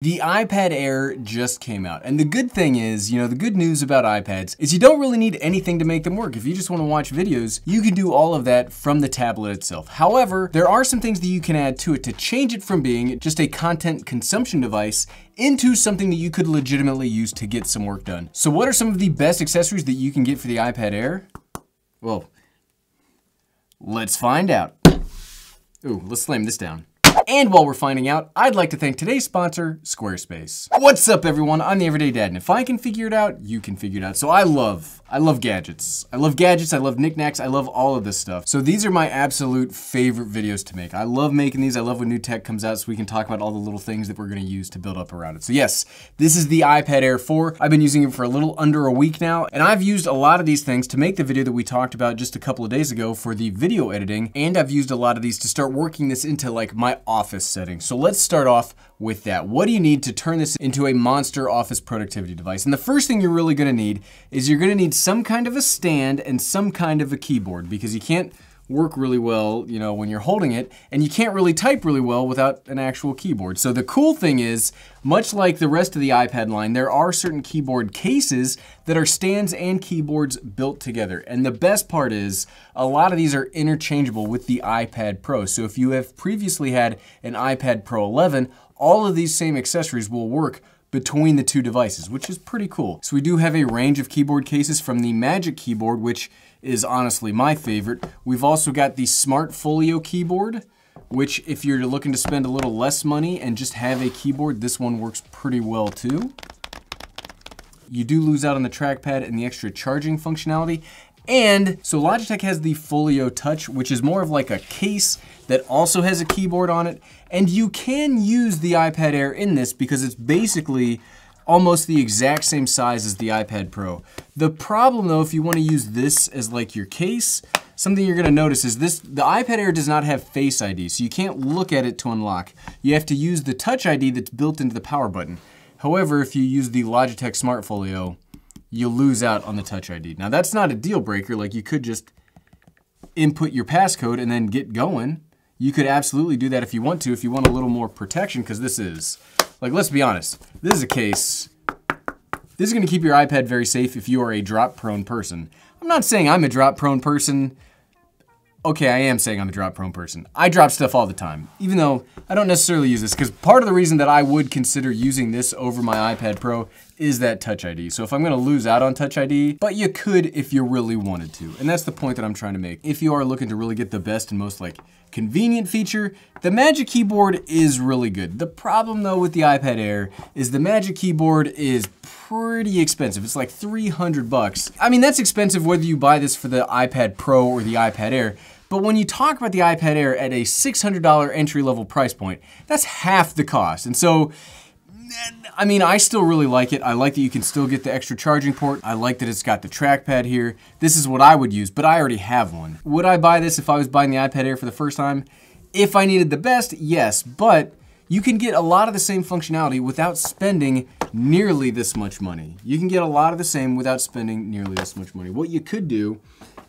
The iPad Air just came out. And the good thing is, you know, the good news about iPads is you don't really need anything to make them work. If you just want to watch videos, you can do all of that from the tablet itself. However, there are some things that you can add to it to change it from being just a content consumption device into something that you could legitimately use to get some work done. So what are some of the best accessories that you can get for the iPad Air? Well, let's find out. Ooh, let's slam this down. And while we're finding out, I'd like to thank today's sponsor, Squarespace. What's up everyone, I'm the Everyday Dad, and if I can figure it out, you can figure it out. So I love, I love gadgets. I love gadgets, I love knickknacks, I love all of this stuff. So these are my absolute favorite videos to make. I love making these, I love when new tech comes out so we can talk about all the little things that we're gonna use to build up around it. So yes, this is the iPad Air 4. I've been using it for a little under a week now, and I've used a lot of these things to make the video that we talked about just a couple of days ago for the video editing, and I've used a lot of these to start working this into like my office setting. So let's start off with that. What do you need to turn this into a monster office productivity device? And the first thing you're really gonna need is you're gonna need some kind of a stand and some kind of a keyboard because you can't work really well, you know, when you're holding it, and you can't really type really well without an actual keyboard. So the cool thing is, much like the rest of the iPad line, there are certain keyboard cases that are stands and keyboards built together. And the best part is, a lot of these are interchangeable with the iPad Pro. So if you have previously had an iPad Pro 11, all of these same accessories will work between the two devices, which is pretty cool. So we do have a range of keyboard cases from the Magic Keyboard, which is honestly my favorite. We've also got the Smart Folio keyboard, which if you're looking to spend a little less money and just have a keyboard, this one works pretty well too. You do lose out on the trackpad and the extra charging functionality. And so Logitech has the Folio Touch, which is more of like a case that also has a keyboard on it. And you can use the iPad Air in this because it's basically almost the exact same size as the iPad Pro. The problem though, if you wanna use this as like your case, something you're gonna notice is this, the iPad Air does not have Face ID, so you can't look at it to unlock. You have to use the Touch ID that's built into the power button. However, if you use the Logitech Smart Folio, you lose out on the Touch ID. Now that's not a deal breaker, like you could just input your passcode and then get going. You could absolutely do that if you want to, if you want a little more protection, because this is like, let's be honest, this is a case, this is gonna keep your iPad very safe if you are a drop prone person. I'm not saying I'm a drop prone person. Okay, I am saying I'm a drop prone person. I drop stuff all the time, even though I don't necessarily use this, because part of the reason that I would consider using this over my iPad Pro is that Touch ID. So if I'm gonna lose out on Touch ID, but you could if you really wanted to. And that's the point that I'm trying to make. If you are looking to really get the best and most like convenient feature, the Magic Keyboard is really good. The problem though with the iPad Air is the Magic Keyboard is pretty expensive. It's like 300 bucks. I mean, that's expensive whether you buy this for the iPad Pro or the iPad Air, but when you talk about the iPad Air at a $600 entry level price point, that's half the cost. And so I mean, I still really like it. I like that you can still get the extra charging port. I like that it's got the trackpad here. This is what I would use, but I already have one. Would I buy this if I was buying the iPad Air for the first time? If I needed the best, yes, but you can get a lot of the same functionality without spending nearly this much money. You can get a lot of the same without spending nearly this much money. What you could do,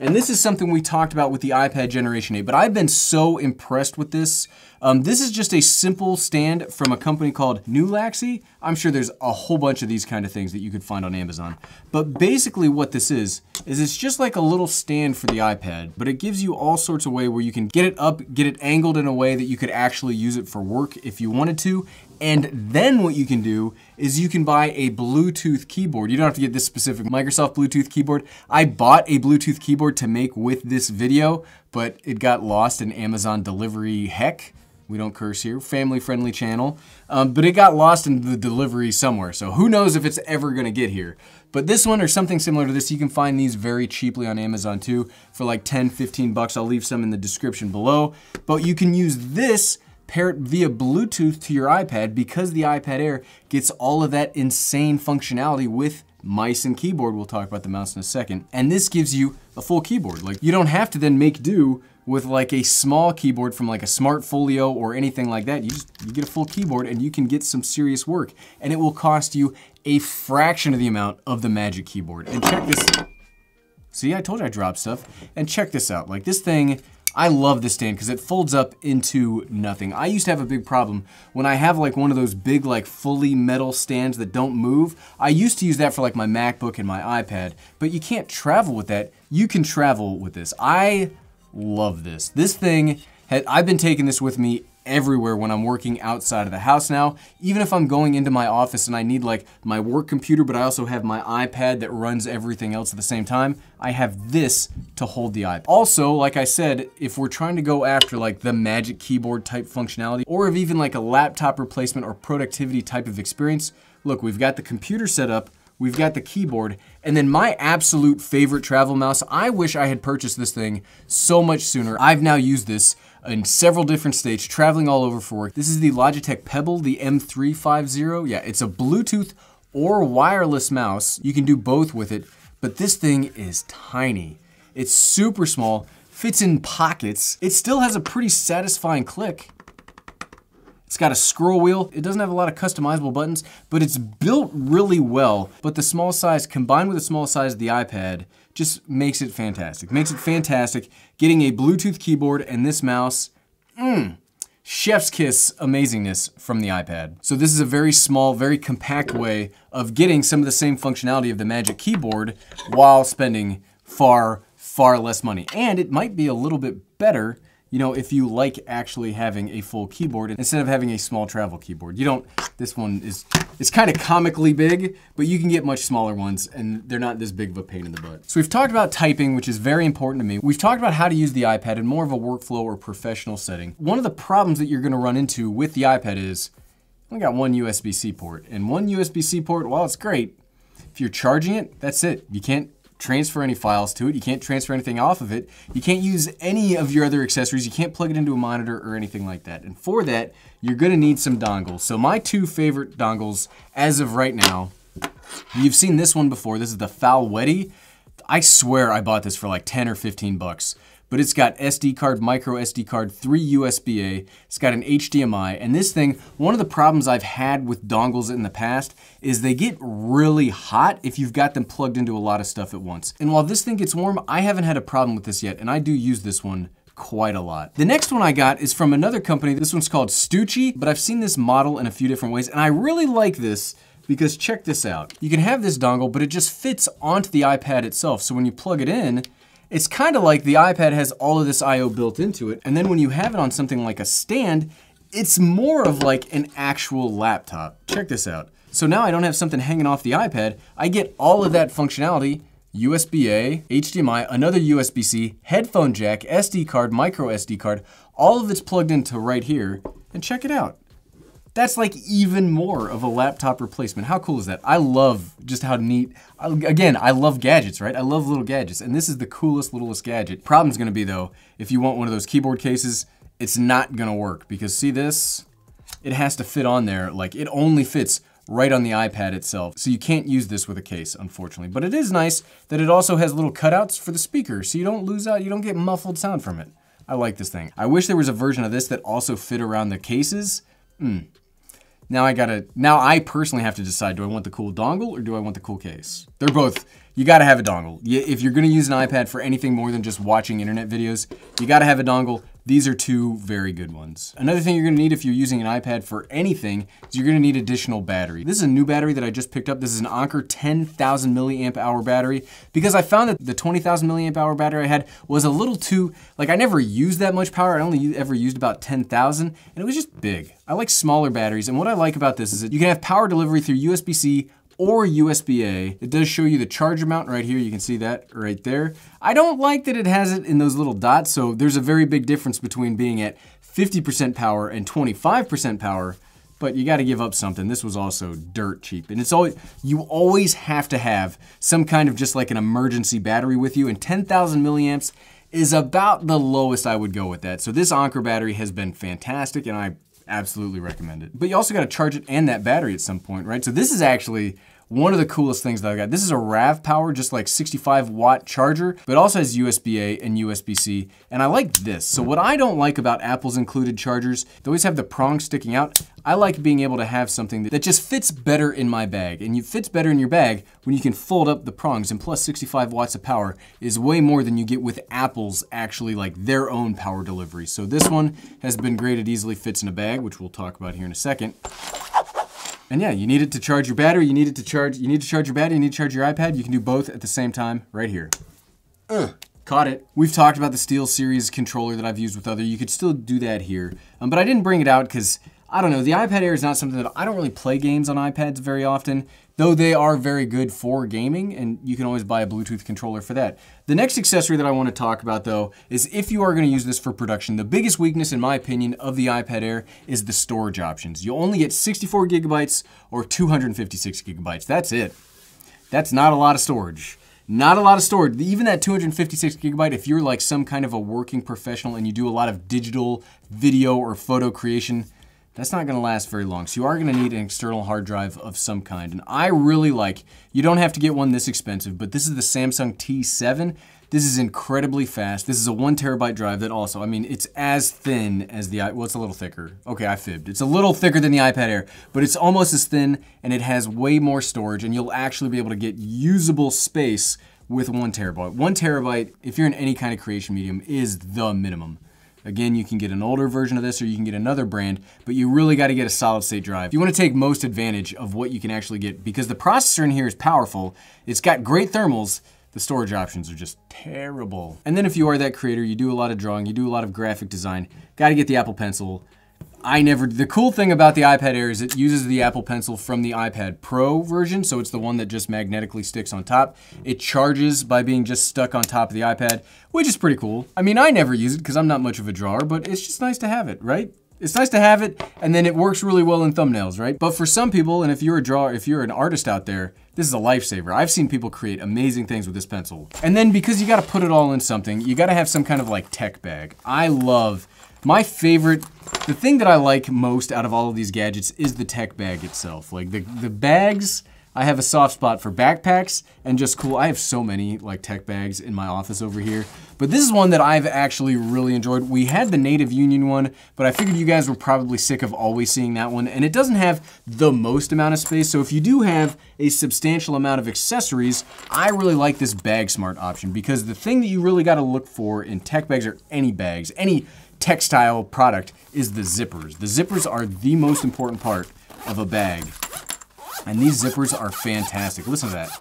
and this is something we talked about with the iPad Generation 8, but I've been so impressed with this um, this is just a simple stand from a company called Nulaxy. I'm sure there's a whole bunch of these kind of things that you could find on Amazon. But basically what this is, is it's just like a little stand for the iPad, but it gives you all sorts of way where you can get it up, get it angled in a way that you could actually use it for work if you wanted to, and then what you can do is you can buy a Bluetooth keyboard. You don't have to get this specific Microsoft Bluetooth keyboard. I bought a Bluetooth keyboard to make with this video, but it got lost in Amazon delivery heck. We don't curse here, family friendly channel. Um, but it got lost in the delivery somewhere. So who knows if it's ever gonna get here. But this one or something similar to this, you can find these very cheaply on Amazon too for like 10, 15 bucks. I'll leave some in the description below. But you can use this pair it via Bluetooth to your iPad because the iPad Air gets all of that insane functionality with mice and keyboard. We'll talk about the mouse in a second. And this gives you a full keyboard. Like you don't have to then make do with like a small keyboard from like a Smart Folio or anything like that. You just you get a full keyboard and you can get some serious work. And it will cost you a fraction of the amount of the Magic Keyboard. And check this, see I told you I dropped stuff. And check this out, like this thing, I love this stand because it folds up into nothing. I used to have a big problem when I have like one of those big like fully metal stands that don't move. I used to use that for like my MacBook and my iPad, but you can't travel with that. You can travel with this. I love this. This thing, had, I've been taking this with me everywhere when I'm working outside of the house now. Even if I'm going into my office and I need like my work computer, but I also have my iPad that runs everything else at the same time, I have this to hold the iPad. Also, like I said, if we're trying to go after like the magic keyboard type functionality, or if even like a laptop replacement or productivity type of experience, look, we've got the computer set up, we've got the keyboard, and then my absolute favorite travel mouse. I wish I had purchased this thing so much sooner. I've now used this in several different states, traveling all over for work. This is the Logitech Pebble, the M350. Yeah, it's a Bluetooth or wireless mouse. You can do both with it, but this thing is tiny. It's super small, fits in pockets. It still has a pretty satisfying click. It's got a scroll wheel. It doesn't have a lot of customizable buttons, but it's built really well. But the small size combined with the small size of the iPad just makes it fantastic. Makes it fantastic. Getting a Bluetooth keyboard and this mouse, mmm, chef's kiss amazingness from the iPad. So this is a very small, very compact way of getting some of the same functionality of the Magic Keyboard while spending far, far less money. And it might be a little bit better you know, if you like actually having a full keyboard instead of having a small travel keyboard. You don't, this one is, it's kind of comically big, but you can get much smaller ones and they're not this big of a pain in the butt. So we've talked about typing, which is very important to me. We've talked about how to use the iPad in more of a workflow or professional setting. One of the problems that you're gonna run into with the iPad is, I got one USB-C port and one USB-C port, while it's great, if you're charging it, that's it. You can't transfer any files to it. You can't transfer anything off of it. You can't use any of your other accessories. You can't plug it into a monitor or anything like that. And for that, you're gonna need some dongles. So my two favorite dongles as of right now, you've seen this one before. This is the Falwedi. I swear I bought this for like 10 or 15 bucks but it's got SD card, micro SD card, three USB-A, it's got an HDMI, and this thing, one of the problems I've had with dongles in the past is they get really hot if you've got them plugged into a lot of stuff at once. And while this thing gets warm, I haven't had a problem with this yet, and I do use this one quite a lot. The next one I got is from another company. This one's called Stucci, but I've seen this model in a few different ways, and I really like this because check this out. You can have this dongle, but it just fits onto the iPad itself. So when you plug it in, it's kind of like the iPad has all of this I.O. built into it, and then when you have it on something like a stand, it's more of like an actual laptop. Check this out. So now I don't have something hanging off the iPad, I get all of that functionality USB-A, HDMI, another USB-C, headphone jack, SD card, micro SD card, all of it's plugged into right here, and check it out. That's like even more of a laptop replacement. How cool is that? I love just how neat, again, I love gadgets, right? I love little gadgets, and this is the coolest, littlest gadget. Problem's gonna be though, if you want one of those keyboard cases, it's not gonna work because see this? It has to fit on there, like it only fits right on the iPad itself. So you can't use this with a case, unfortunately. But it is nice that it also has little cutouts for the speaker, so you don't lose out, you don't get muffled sound from it. I like this thing. I wish there was a version of this that also fit around the cases. Hmm. Now I gotta, now I personally have to decide, do I want the cool dongle or do I want the cool case? They're both, you gotta have a dongle. If you're gonna use an iPad for anything more than just watching internet videos, you gotta have a dongle. These are two very good ones. Another thing you're gonna need if you're using an iPad for anything is you're gonna need additional battery. This is a new battery that I just picked up. This is an Anker 10,000 milliamp hour battery because I found that the 20,000 milliamp hour battery I had was a little too, like I never used that much power. I only ever used about 10,000 and it was just big. I like smaller batteries and what I like about this is that you can have power delivery through USB-C or USB-A. It does show you the charger amount right here. You can see that right there. I don't like that it has it in those little dots, so there's a very big difference between being at 50% power and 25% power, but you gotta give up something. This was also dirt cheap. And it's always, you always have to have some kind of just like an emergency battery with you, and 10,000 milliamps is about the lowest I would go with that. So this Anker battery has been fantastic, and I absolutely recommend it. But you also gotta charge it and that battery at some point, right? So this is actually one of the coolest things that I got. This is a RAVPower, just like 65 watt charger, but also has USB-A and USB-C. And I like this. So what I don't like about Apple's included chargers, they always have the prong sticking out. I like being able to have something that just fits better in my bag. And it fits better in your bag when you can fold up the prongs and plus 65 watts of power is way more than you get with Apple's actually like their own power delivery. So this one has been great. It easily fits in a bag, which we'll talk about here in a second. And yeah, you need it to charge your battery, you need it to charge, you need to charge your battery, you need to charge your iPad. You can do both at the same time right here. Ugh. Caught it. We've talked about the SteelSeries controller that I've used with other. You could still do that here. Um, but I didn't bring it out because I don't know, the iPad Air is not something that I don't really play games on iPads very often, though they are very good for gaming, and you can always buy a Bluetooth controller for that. The next accessory that I want to talk about, though, is if you are going to use this for production, the biggest weakness, in my opinion, of the iPad Air is the storage options. You only get 64 gigabytes or 256 gigabytes. That's it. That's not a lot of storage. Not a lot of storage. Even that 256 gigabyte, if you're like some kind of a working professional and you do a lot of digital video or photo creation, that's not gonna last very long. So you are gonna need an external hard drive of some kind. And I really like, you don't have to get one this expensive, but this is the Samsung T7. This is incredibly fast. This is a one terabyte drive that also, I mean, it's as thin as the, well, it's a little thicker. Okay, I fibbed. It's a little thicker than the iPad Air, but it's almost as thin and it has way more storage and you'll actually be able to get usable space with one terabyte. One terabyte, if you're in any kind of creation medium, is the minimum. Again, you can get an older version of this or you can get another brand, but you really got to get a solid state drive. You want to take most advantage of what you can actually get because the processor in here is powerful. It's got great thermals. The storage options are just terrible. And then if you are that creator, you do a lot of drawing, you do a lot of graphic design, got to get the Apple Pencil. I never, the cool thing about the iPad Air is it uses the Apple Pencil from the iPad Pro version, so it's the one that just magnetically sticks on top. It charges by being just stuck on top of the iPad, which is pretty cool. I mean, I never use it because I'm not much of a drawer, but it's just nice to have it, right? It's nice to have it, and then it works really well in thumbnails, right? But for some people, and if you're a drawer, if you're an artist out there, this is a lifesaver. I've seen people create amazing things with this pencil. And then because you gotta put it all in something, you gotta have some kind of like tech bag. I love, my favorite the thing that I like most out of all of these gadgets is the tech bag itself. Like the, the bags, I have a soft spot for backpacks and just cool. I have so many like tech bags in my office over here. But this is one that I've actually really enjoyed. We had the Native Union one, but I figured you guys were probably sick of always seeing that one. And it doesn't have the most amount of space. So if you do have a substantial amount of accessories, I really like this BAGSMART option because the thing that you really got to look for in tech bags or any bags, any textile product is the zippers. The zippers are the most important part of a bag. And these zippers are fantastic. Listen to that.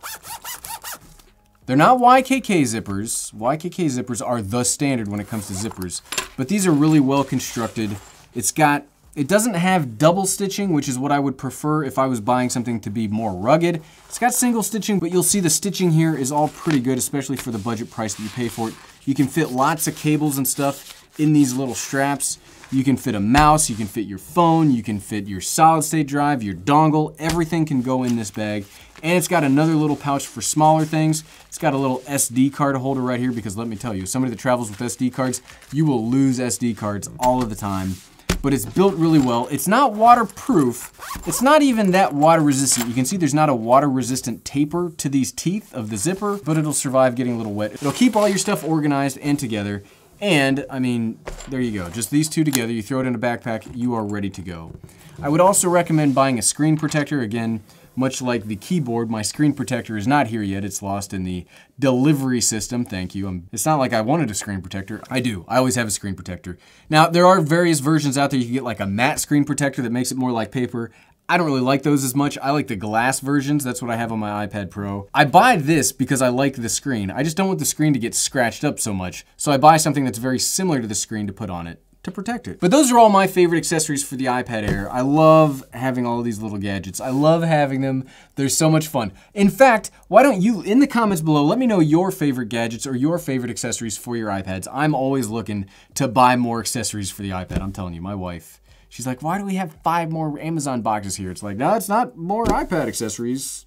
They're not YKK zippers. YKK zippers are the standard when it comes to zippers. But these are really well constructed. It's got, it doesn't have double stitching, which is what I would prefer if I was buying something to be more rugged. It's got single stitching, but you'll see the stitching here is all pretty good, especially for the budget price that you pay for it. You can fit lots of cables and stuff in these little straps. You can fit a mouse, you can fit your phone, you can fit your solid state drive, your dongle, everything can go in this bag. And it's got another little pouch for smaller things. It's got a little SD card holder right here because let me tell you, somebody that travels with SD cards, you will lose SD cards all of the time. But it's built really well. It's not waterproof. It's not even that water resistant. You can see there's not a water resistant taper to these teeth of the zipper, but it'll survive getting a little wet. It'll keep all your stuff organized and together. And, I mean, there you go. Just these two together, you throw it in a backpack, you are ready to go. I would also recommend buying a screen protector. Again, much like the keyboard, my screen protector is not here yet. It's lost in the delivery system. Thank you. I'm, it's not like I wanted a screen protector. I do. I always have a screen protector. Now, there are various versions out there. You can get like a matte screen protector that makes it more like paper. I don't really like those as much. I like the glass versions. That's what I have on my iPad Pro. I buy this because I like the screen. I just don't want the screen to get scratched up so much. So I buy something that's very similar to the screen to put on it to protect it. But those are all my favorite accessories for the iPad Air. I love having all these little gadgets. I love having them. They're so much fun. In fact, why don't you, in the comments below, let me know your favorite gadgets or your favorite accessories for your iPads. I'm always looking to buy more accessories for the iPad. I'm telling you, my wife She's like, why do we have five more Amazon boxes here? It's like, no, it's not more iPad accessories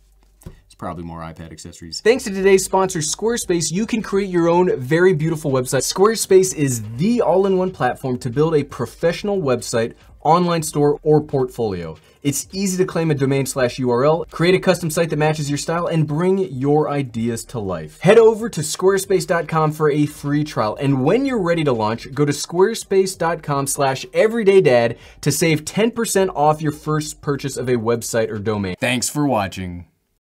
It's probably more iPad accessories. Thanks to today's sponsor, Squarespace, you can create your own very beautiful website. Squarespace is the all-in-one platform to build a professional website online store, or portfolio. It's easy to claim a domain slash URL, create a custom site that matches your style, and bring your ideas to life. Head over to squarespace.com for a free trial. And when you're ready to launch, go to squarespace.com slash everydaydad to save 10% off your first purchase of a website or domain. Thanks for watching.